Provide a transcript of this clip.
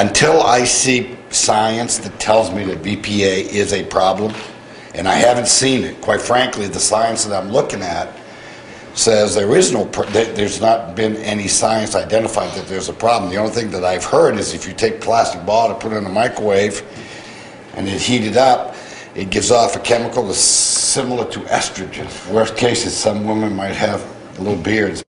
until I see science that tells me that BPA is a problem, and I haven't seen it, quite frankly, the science that I'm looking at says there is no, there's not been any science identified that there's a problem. The only thing that I've heard is if you take plastic bottle, put it in the microwave, and it heated up, it gives off a chemical that's similar to estrogen. Worst case is some women might have little beards.